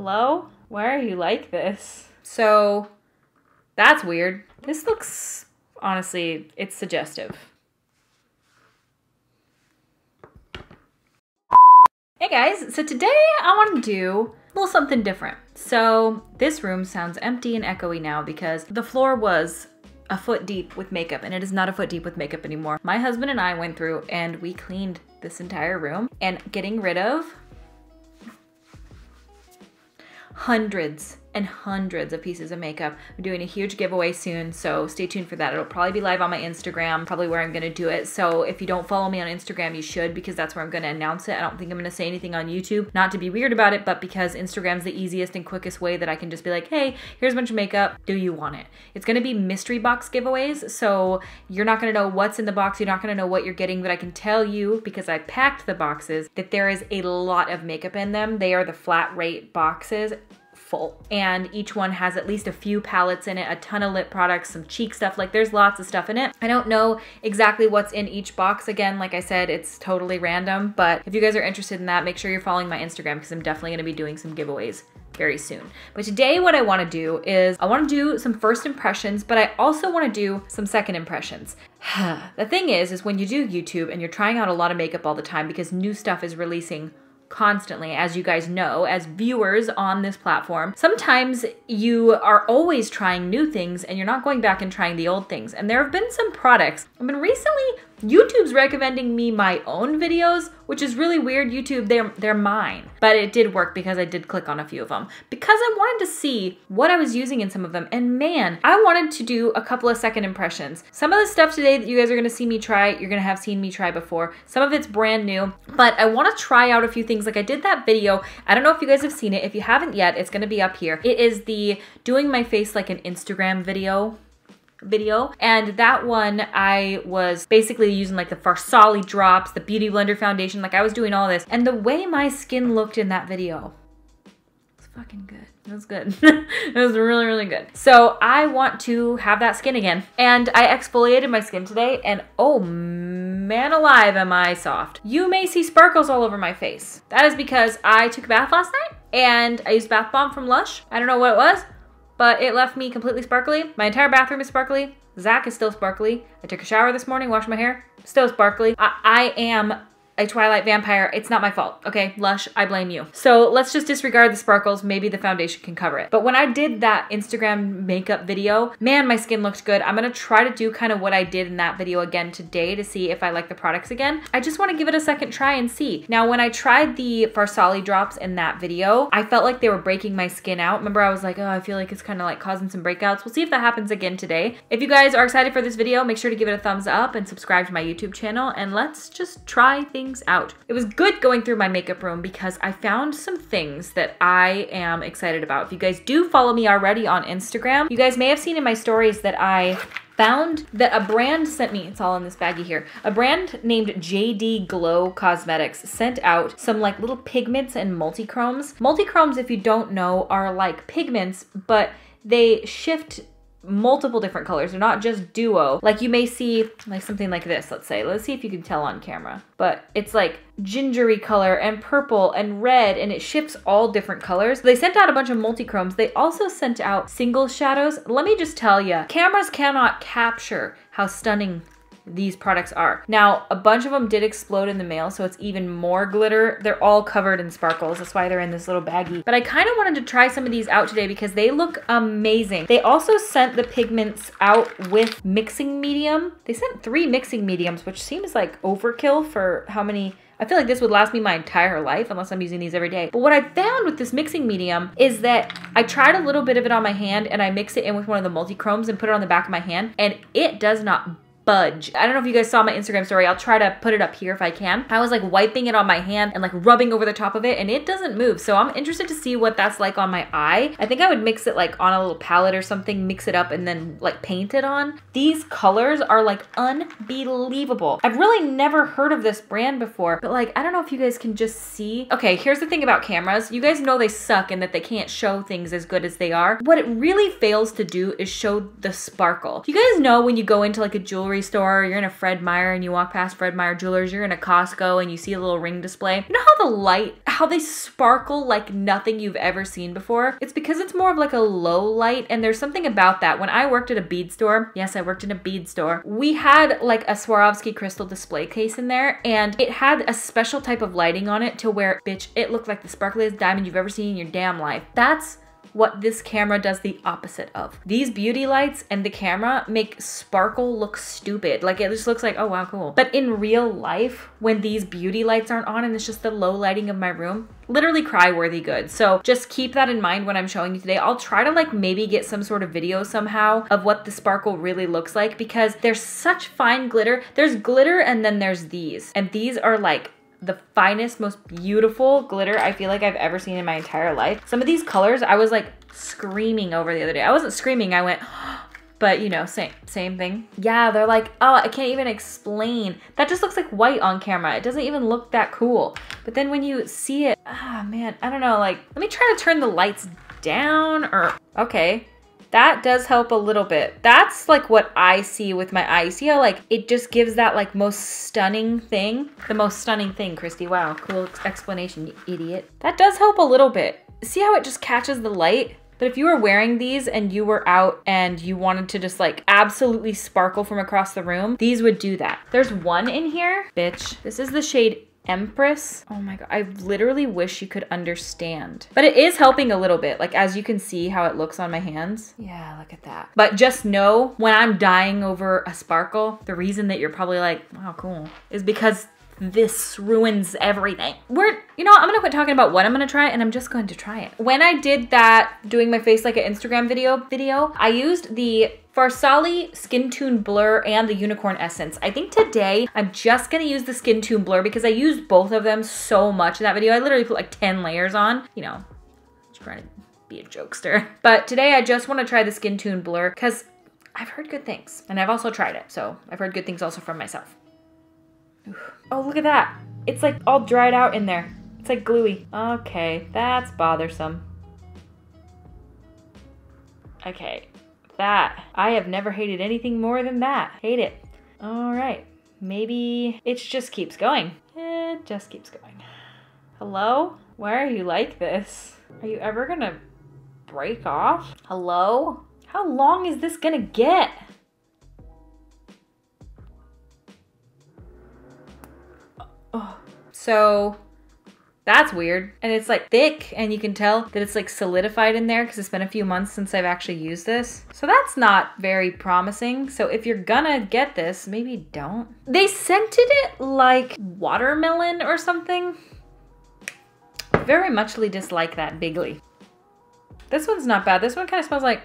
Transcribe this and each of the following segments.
Hello? Why are you like this? So, that's weird. This looks, honestly, it's suggestive. Hey guys, so today I want to do a little something different. So this room sounds empty and echoey now because the floor was a foot deep with makeup and it is not a foot deep with makeup anymore. My husband and I went through and we cleaned this entire room and getting rid of hundreds and hundreds of pieces of makeup. I'm doing a huge giveaway soon, so stay tuned for that. It'll probably be live on my Instagram, probably where I'm gonna do it. So if you don't follow me on Instagram, you should because that's where I'm gonna announce it. I don't think I'm gonna say anything on YouTube, not to be weird about it, but because Instagram's the easiest and quickest way that I can just be like, hey, here's a bunch of makeup, do you want it? It's gonna be mystery box giveaways, so you're not gonna know what's in the box, you're not gonna know what you're getting, but I can tell you, because I packed the boxes, that there is a lot of makeup in them. They are the flat rate boxes full. And each one has at least a few palettes in it, a ton of lip products, some cheek stuff. Like there's lots of stuff in it. I don't know exactly what's in each box. Again, like I said, it's totally random. But if you guys are interested in that, make sure you're following my Instagram because I'm definitely going to be doing some giveaways very soon. But today what I want to do is I want to do some first impressions, but I also want to do some second impressions. the thing is, is when you do YouTube and you're trying out a lot of makeup all the time because new stuff is releasing constantly, as you guys know, as viewers on this platform. Sometimes you are always trying new things and you're not going back and trying the old things. And there have been some products. I've been recently YouTube's recommending me my own videos, which is really weird. YouTube, they're, they're mine. But it did work because I did click on a few of them. Because I wanted to see what I was using in some of them. And man, I wanted to do a couple of second impressions. Some of the stuff today that you guys are gonna see me try, you're gonna have seen me try before. Some of it's brand new, but I wanna try out a few things. Like I did that video. I don't know if you guys have seen it. If you haven't yet, it's gonna be up here. It is the doing my face like an Instagram video video and that one I was basically using like the Farsali drops, the Beauty Blender foundation, like I was doing all this and the way my skin looked in that video was fucking good. It was good. it was really, really good. So I want to have that skin again. And I exfoliated my skin today and oh man alive am I soft. You may see sparkles all over my face. That is because I took a bath last night and I used bath bomb from Lush. I don't know what it was, but it left me completely sparkly. My entire bathroom is sparkly. Zach is still sparkly. I took a shower this morning, washed my hair, still sparkly. I, I am a Twilight vampire. It's not my fault. Okay, Lush, I blame you. So let's just disregard the sparkles. Maybe the foundation can cover it. But when I did that Instagram makeup video, man, my skin looked good. I'm gonna try to do kind of what I did in that video again today to see if I like the products again. I just wanna give it a second try and see. Now, when I tried the Farsali drops in that video, I felt like they were breaking my skin out. Remember, I was like, oh, I feel like it's kind of like causing some breakouts. We'll see if that happens again today. If you guys are excited for this video, make sure to give it a thumbs up and subscribe to my YouTube channel and let's just try things things out. It was good going through my makeup room because I found some things that I am excited about. If you guys do follow me already on Instagram, you guys may have seen in my stories that I found that a brand sent me, it's all in this baggie here, a brand named JD Glow Cosmetics sent out some like little pigments and multichromes. Multichromes, if you don't know, are like pigments, but they shift multiple different colors. They're not just duo. Like you may see like something like this, let's say. Let's see if you can tell on camera. But it's like gingery color and purple and red and it shifts all different colors. They sent out a bunch of multichromes. They also sent out single shadows. Let me just tell you, cameras cannot capture how stunning these products are. Now, a bunch of them did explode in the mail, so it's even more glitter. They're all covered in sparkles. That's why they're in this little baggie. But I kind of wanted to try some of these out today because they look amazing. They also sent the pigments out with mixing medium. They sent three mixing mediums, which seems like overkill for how many I feel like this would last me my entire life unless I'm using these every day. But what I found with this mixing medium is that I tried a little bit of it on my hand and I mix it in with one of the multi-chromes and put it on the back of my hand and it does not budge. I don't know if you guys saw my Instagram story. I'll try to put it up here if I can. I was like wiping it on my hand and like rubbing over the top of it and it doesn't move. So I'm interested to see what that's like on my eye. I think I would mix it like on a little palette or something, mix it up and then like paint it on. These colors are like unbelievable. I've really never heard of this brand before, but like, I don't know if you guys can just see. Okay, here's the thing about cameras. You guys know they suck and that they can't show things as good as they are. What it really fails to do is show the sparkle. You guys know when you go into like a jewelry jewelry store, you're in a Fred Meyer and you walk past Fred Meyer Jewelers, you're in a Costco and you see a little ring display. You know how the light, how they sparkle like nothing you've ever seen before? It's because it's more of like a low light and there's something about that. When I worked at a bead store, yes, I worked in a bead store, we had like a Swarovski crystal display case in there and it had a special type of lighting on it to where, bitch, it looked like the sparkliest diamond you've ever seen in your damn life. That's what this camera does the opposite of. These beauty lights and the camera make sparkle look stupid. Like it just looks like, oh wow, cool. But in real life, when these beauty lights aren't on and it's just the low lighting of my room, literally cry worthy good. So just keep that in mind when I'm showing you today. I'll try to like maybe get some sort of video somehow of what the sparkle really looks like because there's such fine glitter. There's glitter and then there's these. And these are like the finest, most beautiful glitter I feel like I've ever seen in my entire life. Some of these colors I was like screaming over the other day. I wasn't screaming, I went, but you know, same same thing. Yeah, they're like, oh, I can't even explain. That just looks like white on camera. It doesn't even look that cool. But then when you see it, ah, oh, man, I don't know, like, let me try to turn the lights down or, okay that does help a little bit. That's like what I see with my eyes. See how like it just gives that like most stunning thing? The most stunning thing, Kristi. Wow, cool explanation, you idiot. That does help a little bit. See how it just catches the light? But if you were wearing these and you were out and you wanted to just like absolutely sparkle from across the room, these would do that. There's one in here, bitch. This is the shade Empress. Oh my god, I literally wish you could understand. But it is helping a little bit, like as you can see how it looks on my hands. Yeah, look at that. But just know when I'm dying over a sparkle, the reason that you're probably like, wow, cool, is because this ruins everything. We're, you know, I'm gonna quit talking about what I'm gonna try and I'm just going to try it. When I did that doing my face like an Instagram video video, I used the Farsali Skin Tune Blur and the Unicorn Essence. I think today I'm just gonna use the Skin Tune Blur because I used both of them so much in that video. I literally put like 10 layers on, you know, just trying to be a jokester. But today I just wanna try the Skin Tune Blur because I've heard good things and I've also tried it. So I've heard good things also from myself. Oh, look at that. It's like all dried out in there. It's like gluey. Okay, that's bothersome. Okay, that. I have never hated anything more than that. Hate it. All right, maybe it just keeps going. It just keeps going. Hello? Why are you like this? Are you ever gonna break off? Hello? How long is this gonna get? So that's weird. And it's like thick and you can tell that it's like solidified in there because it's been a few months since I've actually used this. So that's not very promising. So if you're gonna get this, maybe don't. They scented it like watermelon or something. Very muchly dislike that bigly. This one's not bad. This one kind of smells like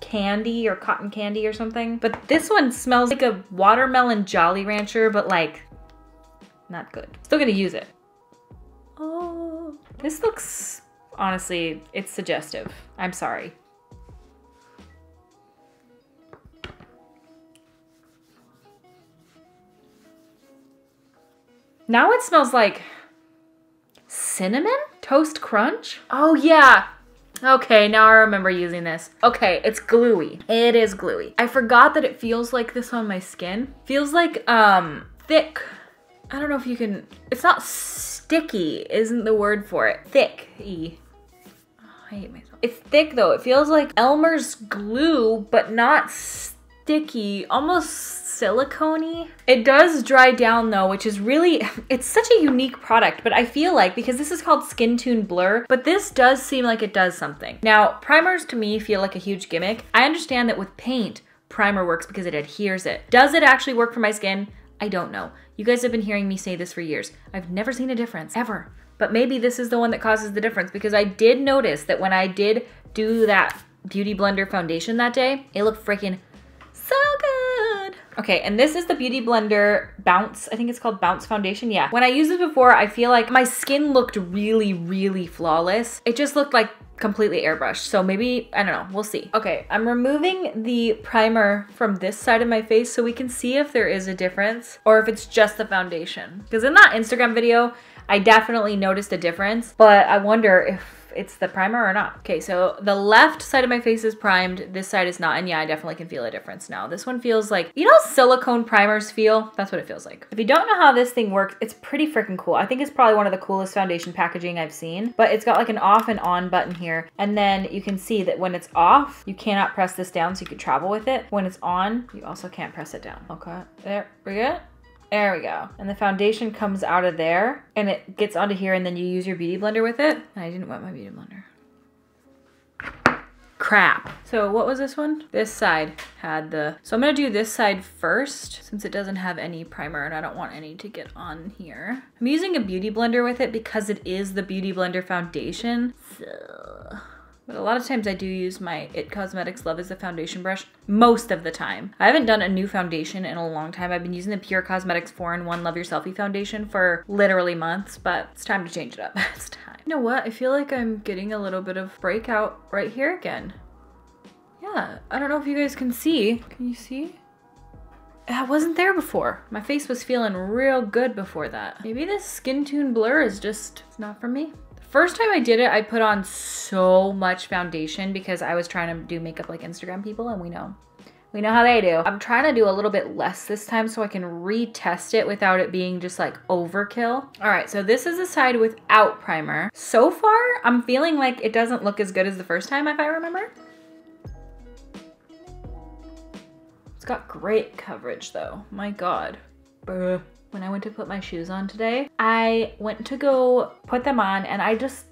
candy or cotton candy or something. But this one smells like a watermelon Jolly Rancher, but like not good. Still gonna use it. Oh, this looks, honestly, it's suggestive. I'm sorry. Now it smells like cinnamon? Toast crunch? Oh yeah, Okay, now I remember using this. Okay, it's gluey. It is gluey. I forgot that it feels like this on my skin. Feels like um thick I don't know if you can, it's not sticky, isn't the word for it. Thick, E. Oh, I hate myself. It's thick though. It feels like Elmer's glue, but not sticky, almost silicone It does dry down though, which is really, it's such a unique product, but I feel like, because this is called Skin Tune Blur, but this does seem like it does something. Now, primers to me feel like a huge gimmick. I understand that with paint, primer works because it adheres it. Does it actually work for my skin? I don't know. You guys have been hearing me say this for years. I've never seen a difference, ever. But maybe this is the one that causes the difference because I did notice that when I did do that Beauty Blender foundation that day, it looked freaking. Okay, and this is the Beauty Blender Bounce. I think it's called Bounce Foundation. Yeah. When I used it before, I feel like my skin looked really, really flawless. It just looked like completely airbrushed. So maybe, I don't know, we'll see. Okay, I'm removing the primer from this side of my face so we can see if there is a difference or if it's just the foundation. Because in that Instagram video, I definitely noticed a difference, but I wonder if it's the primer or not. Okay, so the left side of my face is primed. This side is not. And yeah, I definitely can feel a difference now. This one feels like, you know silicone primers feel? That's what it feels like. If you don't know how this thing works, it's pretty freaking cool. I think it's probably one of the coolest foundation packaging I've seen. But it's got like an off and on button here. And then you can see that when it's off, you cannot press this down so you can travel with it. When it's on, you also can't press it down. Okay, there, we good? There we go. And the foundation comes out of there and it gets onto here and then you use your beauty blender with it. I didn't want my beauty blender. Crap. So what was this one? This side had the, so I'm gonna do this side first since it doesn't have any primer and I don't want any to get on here. I'm using a beauty blender with it because it is the beauty blender foundation. So but a lot of times I do use my IT Cosmetics Love is a foundation brush most of the time. I haven't done a new foundation in a long time. I've been using the Pure Cosmetics 4-in-1 Love Your Selfie foundation for literally months, but it's time to change it up. it's time. You know what? I feel like I'm getting a little bit of breakout right here again. Yeah, I don't know if you guys can see. Can you see? That wasn't there before. My face was feeling real good before that. Maybe this skin tune blur is just not for me. First time I did it, I put on so much foundation because I was trying to do makeup like Instagram people and we know. We know how they do. I'm trying to do a little bit less this time so I can retest it without it being just like overkill. All right, so this is the side without primer. So far, I'm feeling like it doesn't look as good as the first time if I remember. It's got great coverage though, my God. When I went to put my shoes on today, I went to go put them on and I just,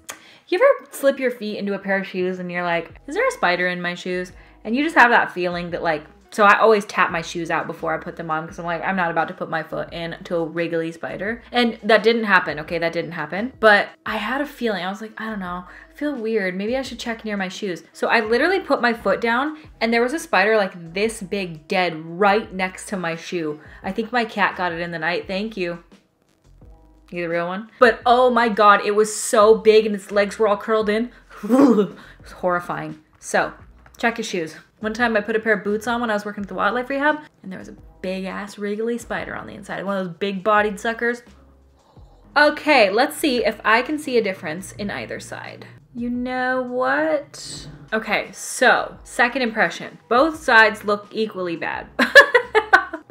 you ever slip your feet into a pair of shoes and you're like, is there a spider in my shoes? And you just have that feeling that like so I always tap my shoes out before I put them on because I'm like, I'm not about to put my foot into a wriggly spider. And that didn't happen, okay? That didn't happen. But I had a feeling, I was like, I don't know, feel weird. Maybe I should check near my shoes. So I literally put my foot down and there was a spider like this big dead right next to my shoe. I think my cat got it in the night. Thank you. You the real one? But oh my god, it was so big and its legs were all curled in. it was horrifying. So, check your shoes. One time I put a pair of boots on when I was working at the wildlife rehab, and there was a big ass wriggly spider on the inside. One of those big bodied suckers. Okay, let's see if I can see a difference in either side. You know what? Okay, so second impression. Both sides look equally bad.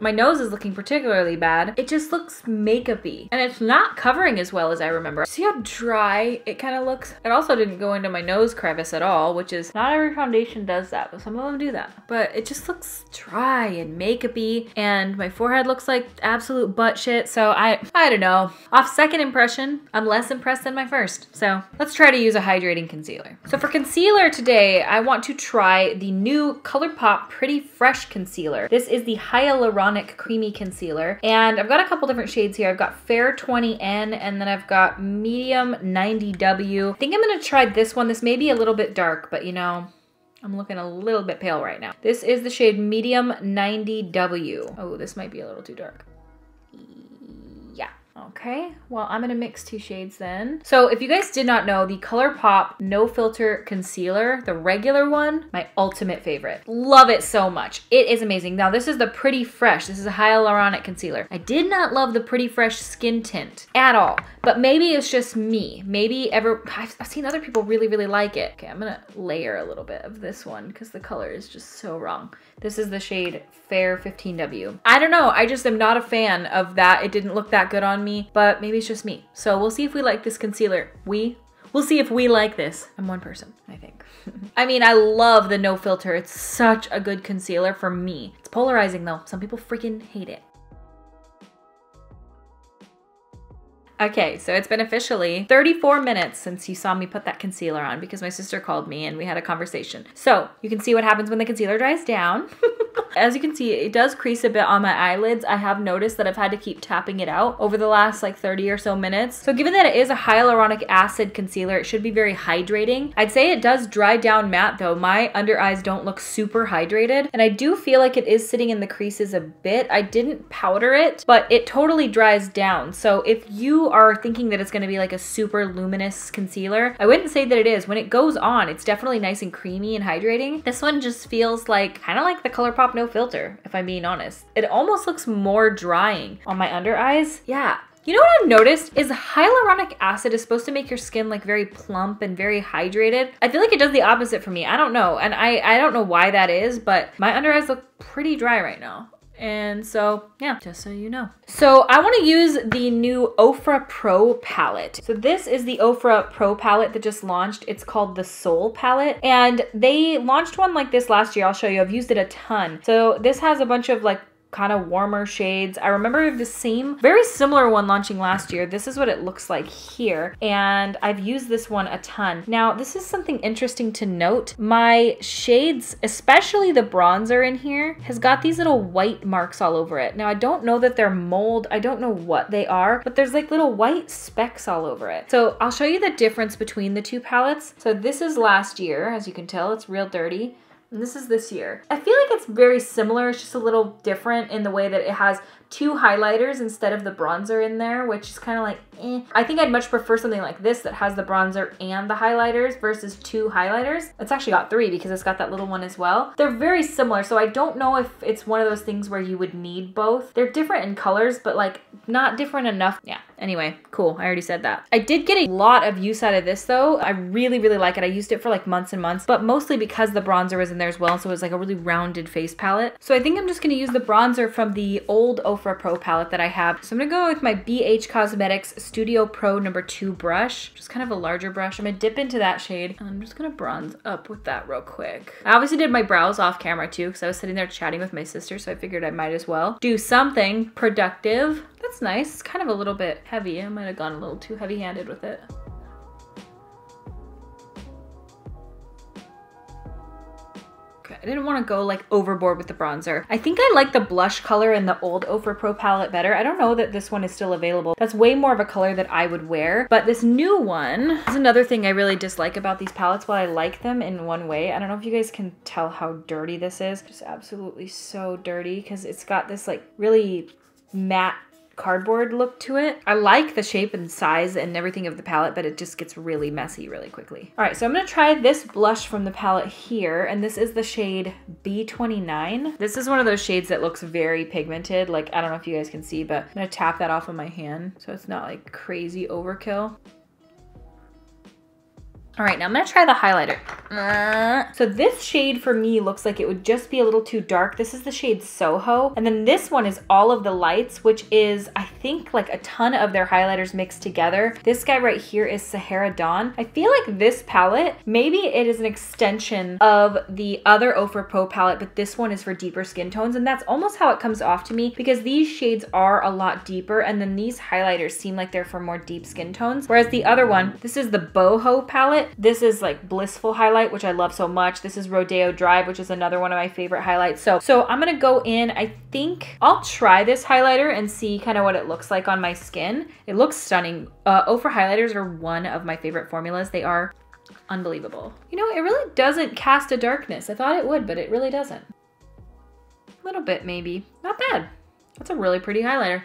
My nose is looking particularly bad. It just looks makeupy and it's not covering as well as I remember. See how dry it kind of looks? It also didn't go into my nose crevice at all, which is not every foundation does that, but some of them do that. But it just looks dry and makeupy and my forehead looks like absolute butt shit. So I, I don't know. Off second impression, I'm less impressed than my first. So let's try to use a hydrating concealer. So for concealer today, I want to try the new ColourPop Pretty Fresh Concealer. This is the Creamy Concealer. And I've got a couple different shades here. I've got Fair 20N and then I've got Medium 90W. I think I'm gonna try this one. This may be a little bit dark, but you know, I'm looking a little bit pale right now. This is the shade Medium 90W. Oh, this might be a little too dark. Okay, well, I'm gonna mix two shades then. So if you guys did not know, the ColourPop No Filter Concealer, the regular one, my ultimate favorite. Love it so much. It is amazing. Now this is the Pretty Fresh. This is a hyaluronic concealer. I did not love the Pretty Fresh skin tint at all, but maybe it's just me. Maybe ever, I've, I've seen other people really, really like it. Okay, I'm gonna layer a little bit of this one because the color is just so wrong. This is the shade Fair 15W. I don't know, I just am not a fan of that. It didn't look that good on me, but maybe it's just me. So we'll see if we like this concealer. We? We'll see if we like this. I'm one person, I think. I mean, I love the no filter. It's such a good concealer for me. It's polarizing though. Some people freaking hate it. Okay, so it's been officially 34 minutes since you saw me put that concealer on because my sister called me and we had a conversation. So you can see what happens when the concealer dries down. As you can see, it does crease a bit on my eyelids. I have noticed that I've had to keep tapping it out over the last like 30 or so minutes. So given that it is a hyaluronic acid concealer, it should be very hydrating. I'd say it does dry down matte though. My under eyes don't look super hydrated and I do feel like it is sitting in the creases a bit. I didn't powder it, but it totally dries down. So if you are thinking that it's going to be like a super luminous concealer, I wouldn't say that it is. When it goes on, it's definitely nice and creamy and hydrating. This one just feels like kind of like the ColourPop No Filter, if I'm being honest. It almost looks more drying on my under eyes. Yeah, You know what I've noticed is hyaluronic acid is supposed to make your skin like very plump and very hydrated. I feel like it does the opposite for me. I don't know. And I, I don't know why that is, but my under eyes look pretty dry right now. And so, yeah, just so you know. So I want to use the new Ofra Pro palette. So this is the Ofra Pro palette that just launched. It's called the Soul palette. And they launched one like this last year. I'll show you. I've used it a ton. So this has a bunch of like kind of warmer shades. I remember the same, very similar one launching last year. This is what it looks like here. And I've used this one a ton. Now, this is something interesting to note. My shades, especially the bronzer in here, has got these little white marks all over it. Now, I don't know that they're mold. I don't know what they are, but there's like little white specks all over it. So I'll show you the difference between the two palettes. So this is last year, as you can tell, it's real dirty. And this is this year. I feel like it's very similar. It's just a little different in the way that it has two highlighters instead of the bronzer in there, which is kind of like, eh. I think I'd much prefer something like this that has the bronzer and the highlighters versus two highlighters. It's actually got three because it's got that little one as well. They're very similar, so I don't know if it's one of those things where you would need both. They're different in colors, but like not different enough. Yeah, anyway, cool. I already said that. I did get a lot of use out of this though. I really, really like it. I used it for like months and months, but mostly because the bronzer was in there as well, so it was like a really rounded face palette. So I think I'm just gonna use the bronzer from the old Ofra Pro palette that I have. So I'm gonna go with my BH Cosmetics Studio Pro number two brush, just kind of a larger brush. I'm gonna dip into that shade and I'm just gonna bronze up with that real quick. I obviously did my brows off camera too because I was sitting there chatting with my sister, so I figured I might as well do something productive. That's nice. It's kind of a little bit heavy. I might have gone a little too heavy handed with it. I didn't want to go like overboard with the bronzer. I think I like the blush color in the old Ofra Pro palette better. I don't know that this one is still available. That's way more of a color that I would wear. But this new one is another thing I really dislike about these palettes while I like them in one way. I don't know if you guys can tell how dirty this is. Just absolutely so dirty because it's got this like really matte cardboard look to it. I like the shape and size and everything of the palette, but it just gets really messy really quickly. All right, so I'm gonna try this blush from the palette here, and this is the shade B29. This is one of those shades that looks very pigmented. Like, I don't know if you guys can see, but I'm gonna tap that off of my hand so it's not like crazy overkill. All right, now I'm gonna try the highlighter. So this shade for me looks like it would just be a little too dark. This is the shade Soho. And then this one is All of the Lights, which is, I think, like a ton of their highlighters mixed together. This guy right here is Sahara Dawn. I feel like this palette, maybe it is an extension of the other Ofra Pro palette, but this one is for deeper skin tones. And that's almost how it comes off to me because these shades are a lot deeper and then these highlighters seem like they're for more deep skin tones. Whereas the other one, this is the Boho palette. This is like Blissful highlight, which I love so much. This is Rodeo Drive, which is another one of my favorite highlights. So, so I'm gonna go in, I think I'll try this highlighter and see kind of what it looks like on my skin. It looks stunning. Uh, Ofra highlighters are one of my favorite formulas. They are unbelievable. You know, it really doesn't cast a darkness. I thought it would, but it really doesn't. A little bit maybe. Not bad. That's a really pretty highlighter.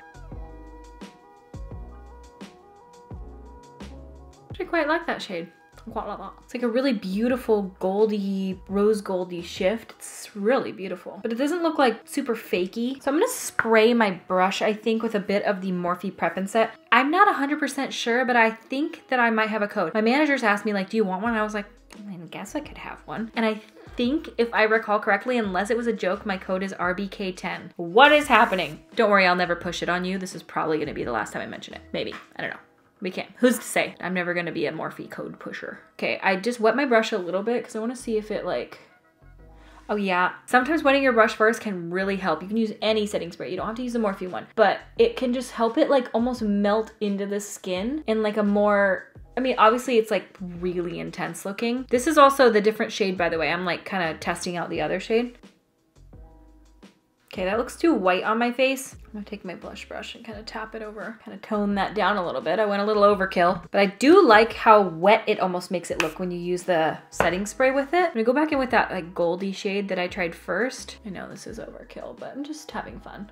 I quite like that shade. It's like a really beautiful goldy, rose goldy shift. It's really beautiful, but it doesn't look like super fakey. So I'm gonna spray my brush, I think, with a bit of the Morphe Prep and Set. I'm not 100% sure, but I think that I might have a code. My managers asked me like, do you want one? I was like, I guess I could have one. And I think, if I recall correctly, unless it was a joke, my code is RBK10. What is happening? Don't worry, I'll never push it on you. This is probably gonna be the last time I mention it. Maybe, I don't know. We can't. Who's to say? I'm never gonna be a Morphe code pusher. Okay, I just wet my brush a little bit because I wanna see if it like, Oh yeah, sometimes wetting your brush first can really help. You can use any setting spray. You don't have to use the Morphe one, but it can just help it like almost melt into the skin in like a more I mean, obviously it's like really intense looking. This is also the different shade, by the way. I'm like kind of testing out the other shade. Okay, that looks too white on my face. I'm gonna take my blush brush and kind of tap it over, kind of tone that down a little bit. I went a little overkill, but I do like how wet it almost makes it look when you use the setting spray with it. I'm gonna go back in with that like goldy shade that I tried first. I know this is overkill, but I'm just having fun.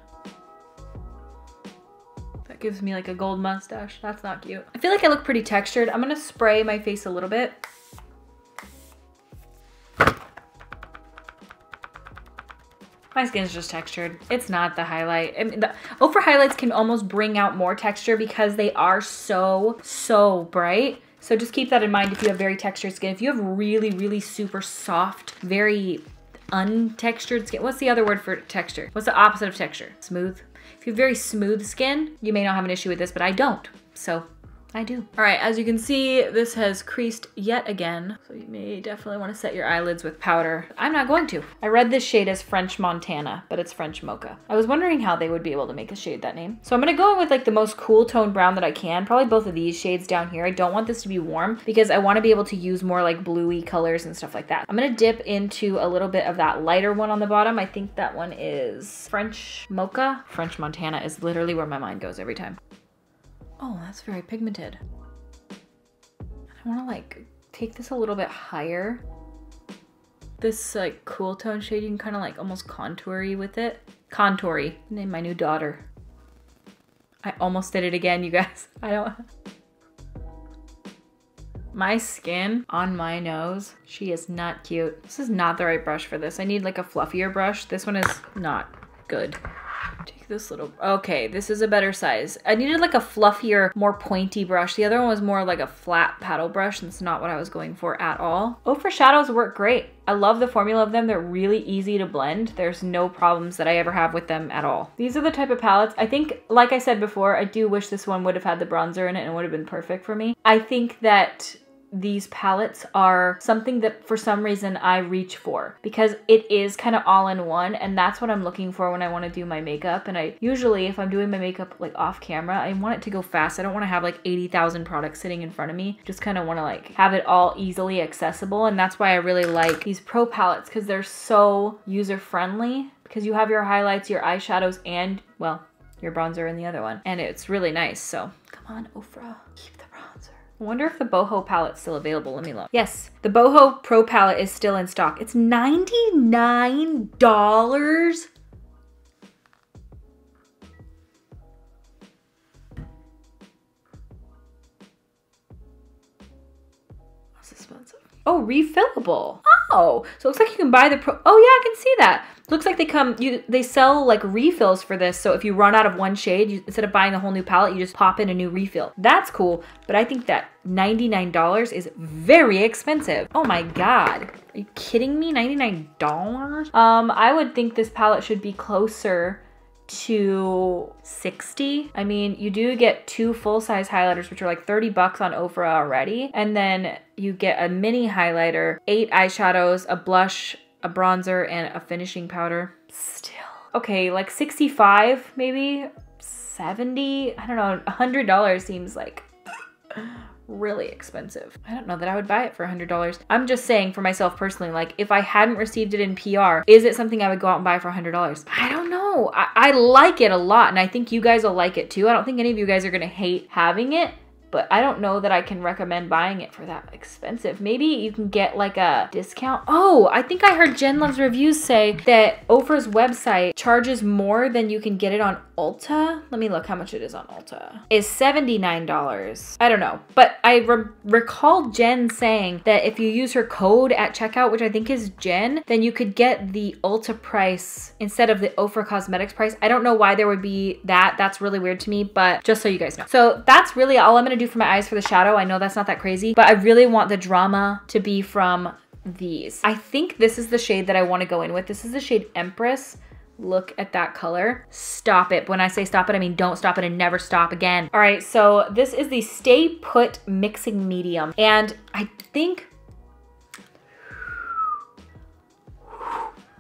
That gives me like a gold mustache. That's not cute. I feel like I look pretty textured. I'm gonna spray my face a little bit. My skin's just textured. It's not the highlight. I mean, the Ofra highlights can almost bring out more texture because they are so, so bright. So just keep that in mind if you have very textured skin. If you have really, really super soft, very untextured skin. What's the other word for texture? What's the opposite of texture? Smooth. If you have very smooth skin, you may not have an issue with this, but I don't. So I do. All right, as you can see, this has creased yet again. So you may definitely want to set your eyelids with powder. I'm not going to. I read this shade as French Montana, but it's French Mocha. I was wondering how they would be able to make a shade that name. So I'm gonna go in with like the most cool tone brown that I can. Probably both of these shades down here. I don't want this to be warm because I want to be able to use more like bluey colors and stuff like that. I'm gonna dip into a little bit of that lighter one on the bottom. I think that one is French Mocha. French Montana is literally where my mind goes every time. Oh, that's very pigmented. I want to like take this a little bit higher. This like cool tone shade, you can kind of like almost contoury with it. Contoury, name my new daughter. I almost did it again, you guys. I don't... My skin on my nose, she is not cute. This is not the right brush for this. I need like a fluffier brush. This one is not good. Take this little, okay, this is a better size. I needed like a fluffier, more pointy brush. The other one was more like a flat paddle brush. And it's not what I was going for at all. Oh for shadows work great. I love the formula of them. They're really easy to blend. There's no problems that I ever have with them at all. These are the type of palettes. I think, like I said before, I do wish this one would have had the bronzer in it and would have been perfect for me. I think that these palettes are something that for some reason I reach for because it is kind of all in one and that's what I'm looking for when I want to do my makeup and I usually if I'm doing my makeup like off camera I want it to go fast. I don't want to have like 80,000 products sitting in front of me. Just kind of want to like have it all easily accessible and that's why I really like these pro palettes because they're so user friendly because you have your highlights your eyeshadows and well your bronzer in the other one and it's really nice so. Come on Ofra keep Wonder if the boho palette's still available. Let me look. Yes, the boho pro palette is still in stock. It's $99. That's expensive. Oh, refillable. Oh, so it looks like you can buy the pro. Oh yeah, I can see that. Looks like they come, you they sell like refills for this. So if you run out of one shade, you, instead of buying a whole new palette, you just pop in a new refill. That's cool, but I think that $99 is very expensive. Oh my God. Are you kidding me? $99? Um, I would think this palette should be closer to 60. I mean, you do get two full-size highlighters, which are like 30 bucks on Ofra already. And then you get a mini highlighter, eight eyeshadows, a blush, a bronzer, and a finishing powder. Still. Okay, like 65 maybe? 70? I don't know. $100 seems like really expensive. I don't know that I would buy it for $100. I'm just saying for myself personally, like if I hadn't received it in PR, is it something I would go out and buy for $100? I don't know. I, I like it a lot and I think you guys will like it too. I don't think any of you guys are gonna hate having it but I don't know that I can recommend buying it for that expensive. Maybe you can get like a discount. Oh, I think I heard Jen Luv's Reviews say that Ofra's website charges more than you can get it on Ulta. Let me look how much it is on Ulta. Is $79. I don't know, but I re recall Jen saying that if you use her code at checkout, which I think is Jen, then you could get the Ulta price instead of the Ofra Cosmetics price. I don't know why there would be that. That's really weird to me, but just so you guys know. So that's really all I'm gonna do do for my eyes for the shadow. I know that's not that crazy, but I really want the drama to be from these. I think this is the shade that I want to go in with. This is the shade Empress. Look at that color. Stop it. When I say stop it, I mean don't stop it and never stop again. All right, so this is the Stay Put Mixing Medium. And I think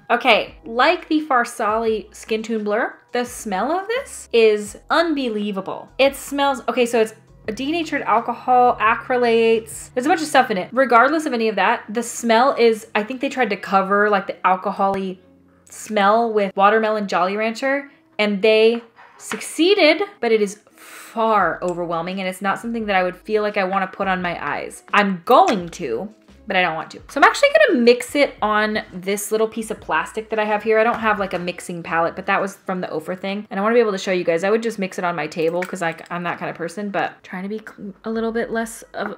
Okay, like the Farsali Skin Tune Blur, the smell of this is unbelievable. It smells, okay, so it's denatured alcohol, acrylates. There's a bunch of stuff in it. Regardless of any of that, the smell is, I think they tried to cover like the alcoholy smell with watermelon Jolly Rancher and they succeeded, but it is far overwhelming and it's not something that I would feel like I want to put on my eyes. I'm going to, but I don't want to. So I'm actually gonna mix it on this little piece of plastic that I have here. I don't have like a mixing palette, but that was from the Ofra thing. And I wanna be able to show you guys. I would just mix it on my table because like I'm that kind of person, but trying to be a little bit less of,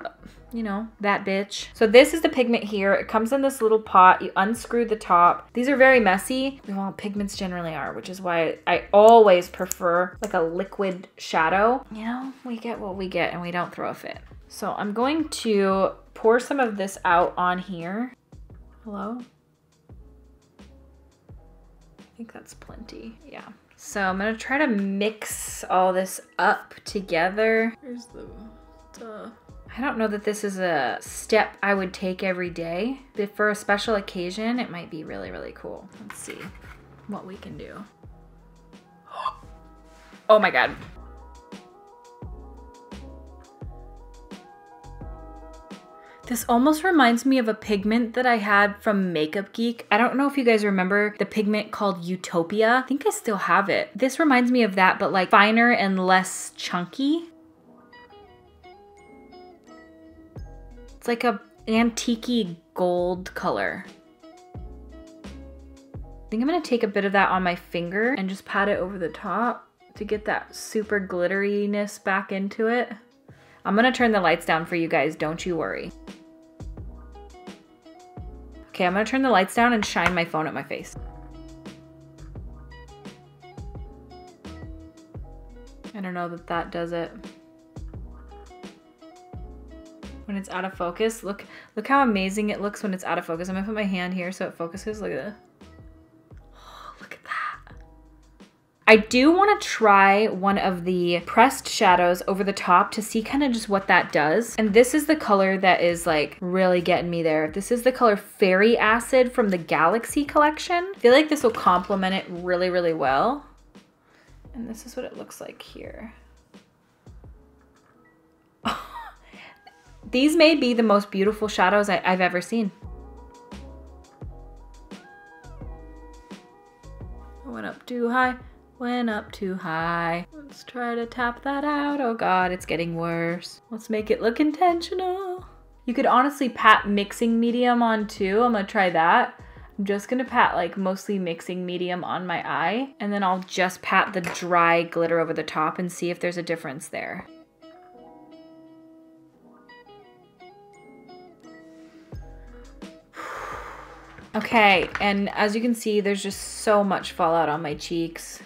you know, that bitch. So this is the pigment here. It comes in this little pot. You unscrew the top. These are very messy. Well, pigments generally are, which is why I always prefer like a liquid shadow. You know, we get what we get and we don't throw a fit. So I'm going to pour some of this out on here. Hello? I think that's plenty, yeah. So I'm gonna try to mix all this up together. Here's the, the I don't know that this is a step I would take every day, but for a special occasion, it might be really, really cool. Let's see what we can do. Oh my God. This almost reminds me of a pigment that I had from Makeup Geek. I don't know if you guys remember the pigment called Utopia. I think I still have it. This reminds me of that, but like finer and less chunky. It's like a antique gold color. I think I'm gonna take a bit of that on my finger and just pat it over the top to get that super glitteriness back into it. I'm gonna turn the lights down for you guys, don't you worry. Okay, I'm gonna turn the lights down and shine my phone at my face. I don't know that that does it when it's out of focus. Look, look how amazing it looks when it's out of focus. I'm gonna put my hand here so it focuses. Look at that. I do want to try one of the pressed shadows over the top to see kind of just what that does. And this is the color that is like really getting me there. This is the color Fairy Acid from the Galaxy collection. I feel like this will complement it really, really well. And this is what it looks like here. These may be the most beautiful shadows I, have ever seen. I went up too high, went up too high. Let's try to tap that out. Oh God, it's getting worse. Let's make it look intentional. You could honestly pat mixing medium on too. I'm gonna try that. I'm just gonna pat like mostly mixing medium on my eye and then I'll just pat the dry glitter over the top and see if there's a difference there. Okay, and as you can see, there's just so much fallout on my cheeks.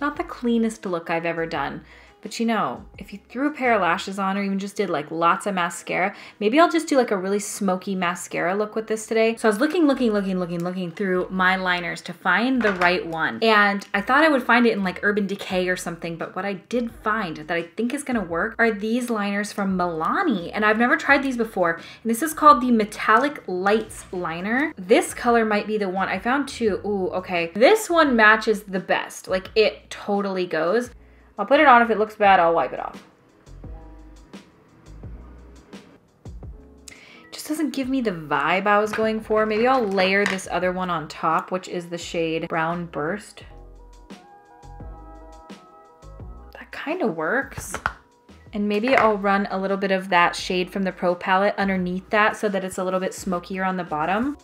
Not the cleanest look I've ever done. But you know, if you threw a pair of lashes on or even just did like lots of mascara, maybe I'll just do like a really smoky mascara look with this today. So I was looking, looking, looking, looking, looking through my liners to find the right one. And I thought I would find it in like Urban Decay or something, but what I did find that I think is gonna work are these liners from Milani. And I've never tried these before. And this is called the Metallic Lights liner. This color might be the one. I found two. Ooh, okay. This one matches the best. Like it totally goes. I'll put it on. If it looks bad, I'll wipe it off. Just doesn't give me the vibe I was going for. Maybe I'll layer this other one on top, which is the shade Brown Burst. That kind of works. And maybe I'll run a little bit of that shade from the Pro Palette underneath that so that it's a little bit smokier on the bottom.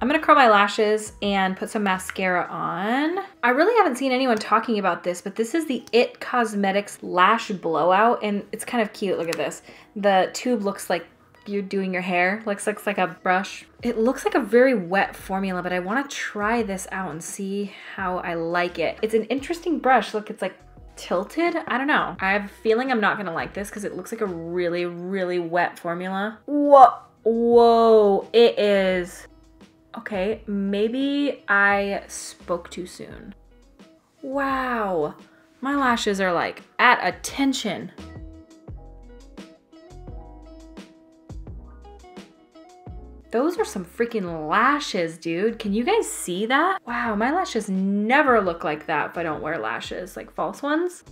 I'm gonna curl my lashes and put some mascara on. I really haven't seen anyone talking about this, but this is the IT Cosmetics Lash Blowout, and it's kind of cute. Look at this. The tube looks like you're doing your hair. Looks, looks like a brush. It looks like a very wet formula, but I wanna try this out and see how I like it. It's an interesting brush. Look, it's like tilted. I don't know. I have a feeling I'm not gonna like this because it looks like a really, really wet formula. Whoa, whoa, it is Okay, maybe I spoke too soon. Wow, my lashes are like at attention. Those are some freaking lashes, dude. Can you guys see that? Wow, my lashes never look like that if I don't wear lashes, like false ones.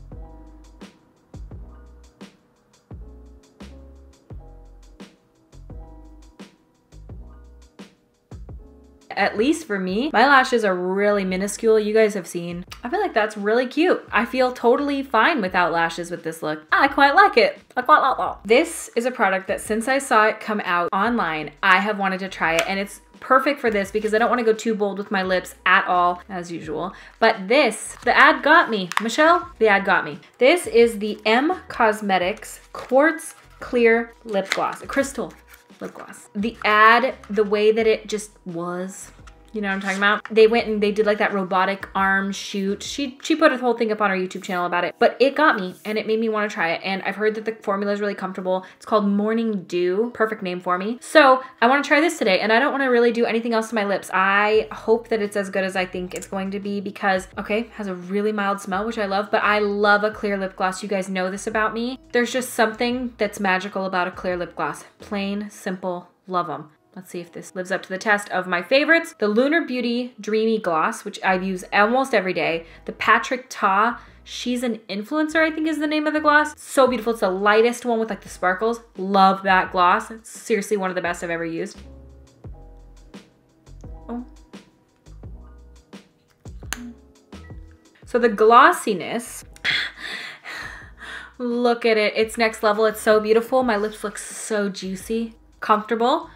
At least for me, my lashes are really minuscule. You guys have seen. I feel like that's really cute. I feel totally fine without lashes with this look. I quite like it. I quite like that. This is a product that since I saw it come out online, I have wanted to try it and it's perfect for this because I don't want to go too bold with my lips at all, as usual. But this, the ad got me. Michelle, the ad got me. This is the EM Cosmetics Quartz Clear Lip Gloss, a crystal lip gloss. The ad, the way that it just was, you know what I'm talking about? They went and they did like that robotic arm shoot. She she put a whole thing up on our YouTube channel about it. But it got me and it made me want to try it. And I've heard that the formula is really comfortable. It's called Morning Dew. Perfect name for me. So I want to try this today and I don't want to really do anything else to my lips. I hope that it's as good as I think it's going to be because, okay, has a really mild smell, which I love, but I love a clear lip gloss. You guys know this about me. There's just something that's magical about a clear lip gloss. Plain, simple, love them. Let's see if this lives up to the test of my favorites. The Lunar Beauty Dreamy Gloss, which I use almost every day. The Patrick Ta She's an influencer, I think is the name of the gloss. So beautiful. It's the lightest one with like the sparkles. Love that gloss. It's seriously one of the best I've ever used. Oh. So the glossiness, look at it. It's next level. It's so beautiful. My lips look so juicy, comfortable.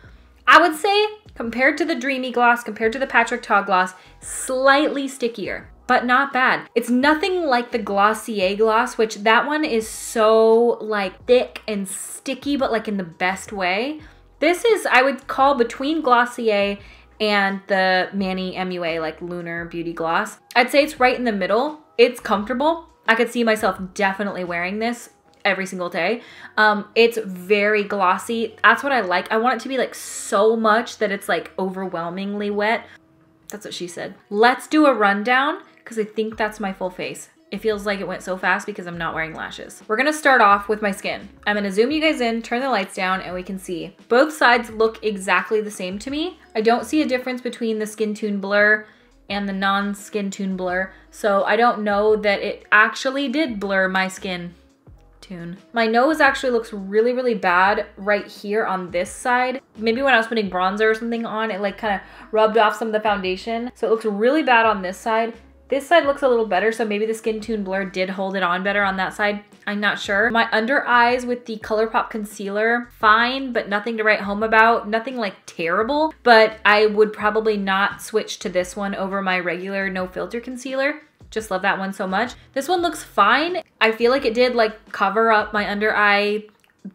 I would say compared to the Dreamy Gloss, compared to the Patrick Ta Gloss, slightly stickier, but not bad. It's nothing like the Glossier Gloss, which that one is so like thick and sticky, but like in the best way. This is, I would call between Glossier and the Manny MUA like Lunar Beauty Gloss. I'd say it's right in the middle. It's comfortable. I could see myself definitely wearing this every single day. Um, it's very glossy. That's what I like. I want it to be like so much that it's like overwhelmingly wet. That's what she said. Let's do a rundown because I think that's my full face. It feels like it went so fast because I'm not wearing lashes. We're gonna start off with my skin. I'm gonna zoom you guys in, turn the lights down, and we can see. Both sides look exactly the same to me. I don't see a difference between the Skin Tune Blur and the non-Skin Tune Blur, so I don't know that it actually did blur my skin tune. My nose actually looks really, really bad right here on this side. Maybe when I was putting bronzer or something on, it like kind of rubbed off some of the foundation. So it looks really bad on this side. This side looks a little better, so maybe the Skin Tune Blur did hold it on better on that side. I'm not sure. My under eyes with the ColourPop concealer, fine, but nothing to write home about. Nothing like terrible, but I would probably not switch to this one over my regular no filter concealer. Just love that one so much. This one looks fine. I feel like it did like cover up my under eye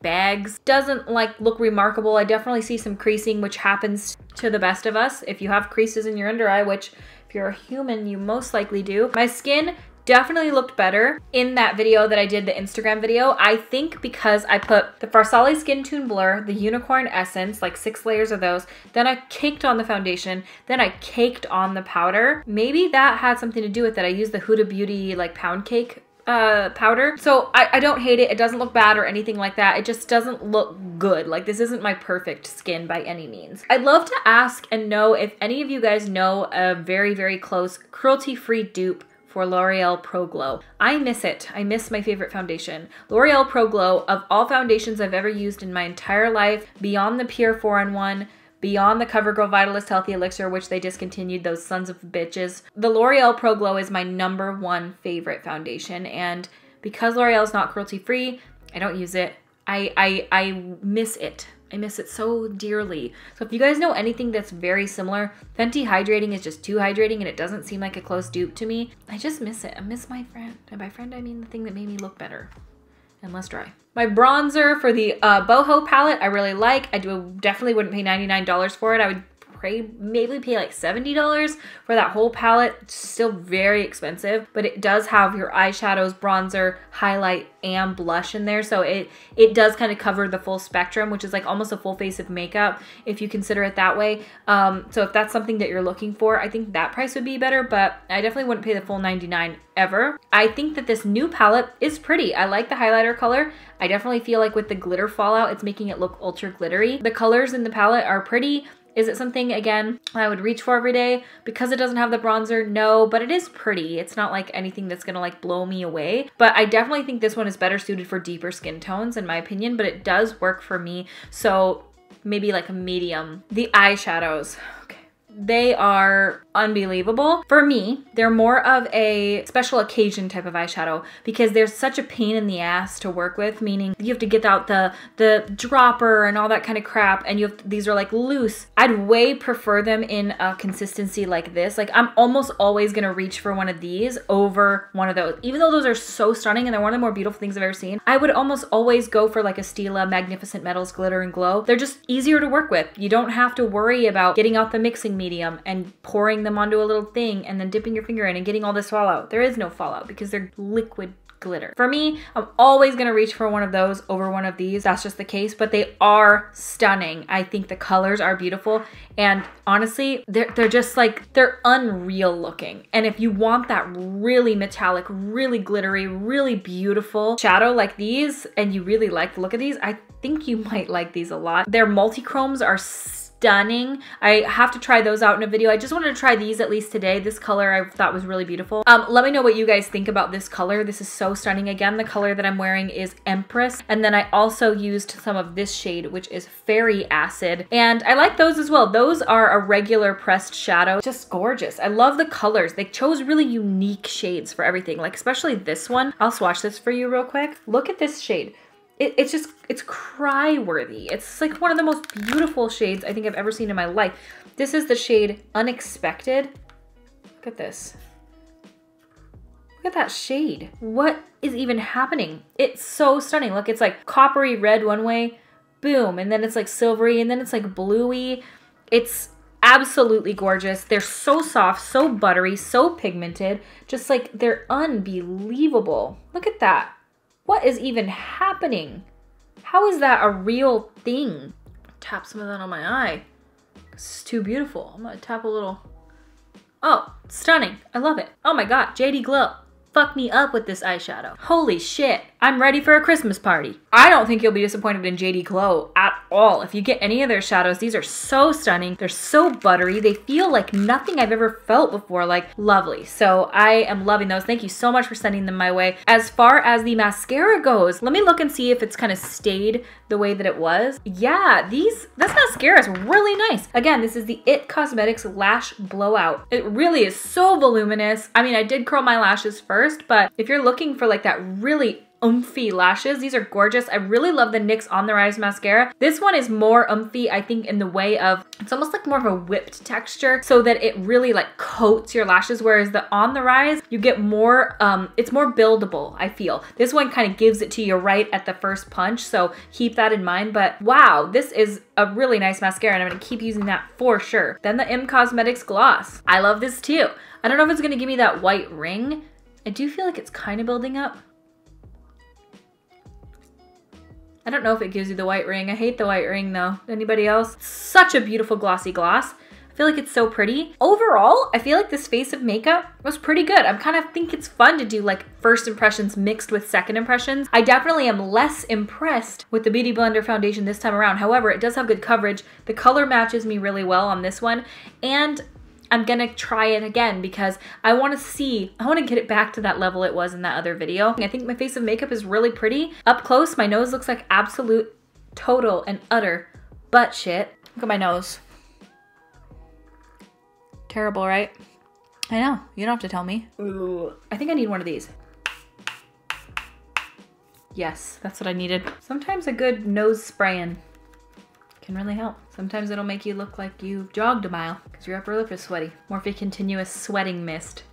bags. Doesn't like look remarkable. I definitely see some creasing, which happens to the best of us. If you have creases in your under eye, which if you're a human, you most likely do. My skin definitely looked better in that video that I did, the Instagram video. I think because I put the Farsali Skin Tune Blur, the Unicorn Essence, like six layers of those, then I caked on the foundation, then I caked on the powder. Maybe that had something to do with it. I used the Huda Beauty like pound cake uh, powder. So I, I don't hate it. It doesn't look bad or anything like that. It just doesn't look good. Like this isn't my perfect skin by any means. I'd love to ask and know if any of you guys know a very, very close cruelty-free dupe for L'Oreal Pro Glow. I miss it. I miss my favorite foundation. L'Oreal Pro Glow, of all foundations I've ever used in my entire life, beyond the Pure 4-in-1, beyond the CoverGirl Vitalist Healthy Elixir, which they discontinued, those sons of bitches. The L'Oreal Pro Glow is my number one favorite foundation, and because L'Oreal is not cruelty free, I don't use it. I, I, I miss it. I miss it so dearly. So if you guys know anything that's very similar, Fenty Hydrating is just too hydrating and it doesn't seem like a close dupe to me. I just miss it. I miss my friend. And by friend, I mean the thing that made me look better and less dry. My bronzer for the uh, Boho palette, I really like. I do definitely wouldn't pay $99 for it. I would maybe pay like $70 for that whole palette. It's still very expensive, but it does have your eyeshadows, bronzer, highlight, and blush in there. So it, it does kind of cover the full spectrum, which is like almost a full face of makeup if you consider it that way. Um, so if that's something that you're looking for, I think that price would be better, but I definitely wouldn't pay the full 99 ever. I think that this new palette is pretty. I like the highlighter color. I definitely feel like with the glitter fallout, it's making it look ultra glittery. The colors in the palette are pretty. Is it something, again, I would reach for every day? Because it doesn't have the bronzer, no, but it is pretty. It's not like anything that's gonna like blow me away. But I definitely think this one is better suited for deeper skin tones in my opinion, but it does work for me. So maybe like a medium. The eyeshadows, okay. They are unbelievable. For me, they're more of a special occasion type of eyeshadow because they're such a pain in the ass to work with, meaning you have to get out the, the dropper and all that kind of crap and you have, these are like loose. I'd way prefer them in a consistency like this. Like I'm almost always gonna reach for one of these over one of those. Even though those are so stunning and they're one of the more beautiful things I've ever seen, I would almost always go for like a Stila Magnificent Metals Glitter and Glow. They're just easier to work with. You don't have to worry about getting out the mixing medium and pouring them onto a little thing and then dipping your finger in and getting all this fallout. There is no fallout because they're liquid glitter. For me, I'm always gonna reach for one of those over one of these. That's just the case, but they are stunning. I think the colors are beautiful and honestly, they're, they're just like, they're unreal looking. And if you want that really metallic, really glittery, really beautiful shadow like these, and you really like the look of these, I think you might like these a lot. Their multi-chromes are stunning. I have to try those out in a video. I just wanted to try these at least today. This color I thought was really beautiful. Um, let me know what you guys think about this color. This is so stunning. Again, the color that I'm wearing is Empress. And then I also used some of this shade, which is Fairy Acid. And I like those as well. Those are a regular pressed shadow. Just gorgeous. I love the colors. They chose really unique shades for everything. Like especially this one. I'll swatch this for you real quick. Look at this shade it, it's just, it's cry worthy. It's like one of the most beautiful shades I think I've ever seen in my life. This is the shade Unexpected. Look at this. Look at that shade. What is even happening? It's so stunning. Look, it's like coppery red one way, boom, and then it's like silvery, and then it's like bluey. It's absolutely gorgeous. They're so soft, so buttery, so pigmented. Just like they're unbelievable. Look at that. What is even happening? How is that a real thing? Tap some of that on my eye. It's too beautiful. I'm gonna tap a little. Oh, stunning. I love it. Oh my god, JD Glow fuck me up with this eyeshadow. Holy shit, I'm ready for a Christmas party. I don't think you'll be disappointed in JD Glow at all. If you get any of their shadows, these are so stunning. They're so buttery. They feel like nothing I've ever felt before, like lovely. So I am loving those. Thank you so much for sending them my way. As far as the mascara goes, let me look and see if it's kind of stayed the way that it was. Yeah, these, this mascara is really nice. Again, this is the IT Cosmetics Lash Blowout. It really is so voluminous. I mean, I did curl my lashes first, but if you're looking for like that really umphy lashes. These are gorgeous. I really love the NYX On The Rise mascara. This one is more umphy, I think, in the way of, it's almost like more of a whipped texture so that it really like coats your lashes, whereas the On The Rise, you get more, um, it's more buildable, I feel. This one kind of gives it to you right at the first punch, so keep that in mind. But wow, this is a really nice mascara and I'm gonna keep using that for sure. Then the EM Cosmetics Gloss. I love this too. I don't know if it's gonna give me that white ring. I do feel like it's kind of building up. I don't know if it gives you the white ring. I hate the white ring though. Anybody else? Such a beautiful glossy gloss. I feel like it's so pretty. Overall, I feel like this face of makeup was pretty good. I'm kind of think it's fun to do like first impressions mixed with second impressions. I definitely am less impressed with the Beauty Blender foundation this time around. However, it does have good coverage. The color matches me really well on this one. And I'm gonna try it again because I wanna see, I wanna get it back to that level it was in that other video. I think my face of makeup is really pretty. Up close, my nose looks like absolute, total, and utter butt shit. Look at my nose. Terrible, right? I know, you don't have to tell me. Ooh. I think I need one of these. Yes, that's what I needed. Sometimes a good nose spraying can really help. Sometimes it'll make you look like you jogged a mile because your upper lip is sweaty. Morphe Continuous Sweating Mist.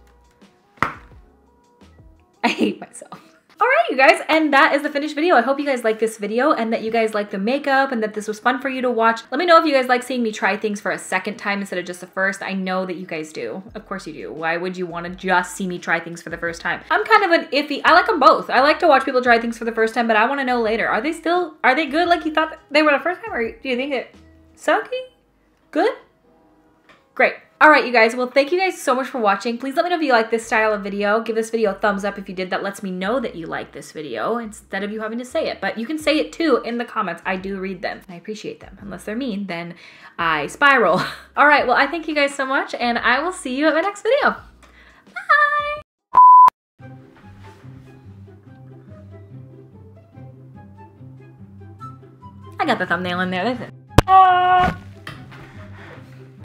I hate myself. All right, you guys, and that is the finished video. I hope you guys like this video and that you guys like the makeup and that this was fun for you to watch. Let me know if you guys like seeing me try things for a second time instead of just the first. I know that you guys do. Of course you do. Why would you want to just see me try things for the first time? I'm kind of an iffy, I like them both. I like to watch people try things for the first time, but I want to know later. Are they still, are they good like you thought they were the first time or do you think it sucky? Good? Great. All right, you guys. Well, thank you guys so much for watching. Please let me know if you like this style of video. Give this video a thumbs up if you did. That lets me know that you like this video instead of you having to say it. But you can say it too in the comments. I do read them. I appreciate them. Unless they're mean, then I spiral. All right, well, I thank you guys so much, and I will see you at my next video. Bye! I got the thumbnail in there. That's it. Ah!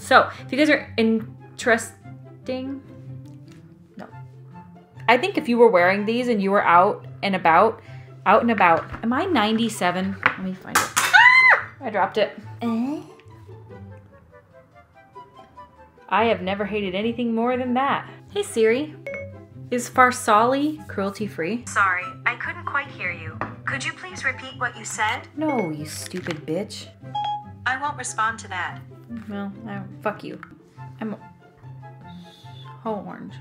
So, if you guys are interesting. No. I think if you were wearing these and you were out and about, out and about. Am I 97? Let me find it. Ah! I dropped it. Eh? I have never hated anything more than that. Hey Siri, is Farsali cruelty free? Sorry, I couldn't quite hear you. Could you please repeat what you said? No, you stupid bitch. I won't respond to that. Well, I, fuck you. I'm so orange.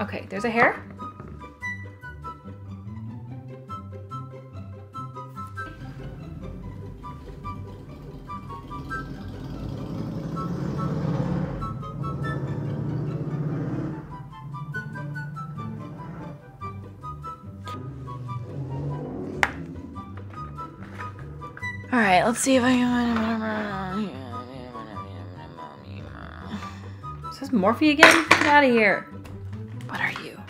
Okay, there's a hair. All right, let's see if I can. Is this Morphe again? Get out of here. What are you?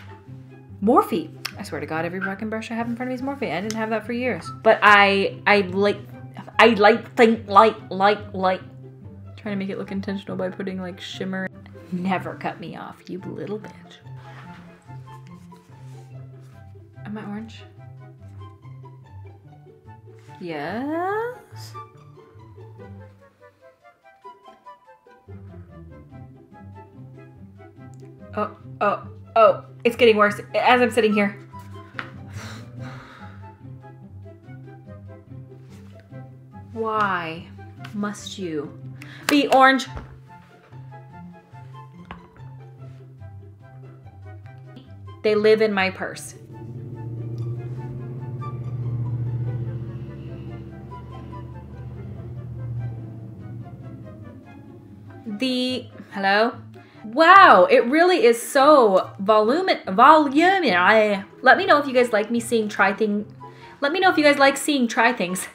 Morphe. I swear to God, every fucking brush I have in front of me is Morphe. I didn't have that for years. But I, I like, I like, think, like, like, like. Trying to make it look intentional by putting like shimmer. Never cut me off, you little bitch. Am I orange? Yes. Oh, oh, oh, it's getting worse as I'm sitting here. Why must you be orange? They live in my purse. the hello wow it really is so volume volume let me know if you guys like me seeing try thing let me know if you guys like seeing try things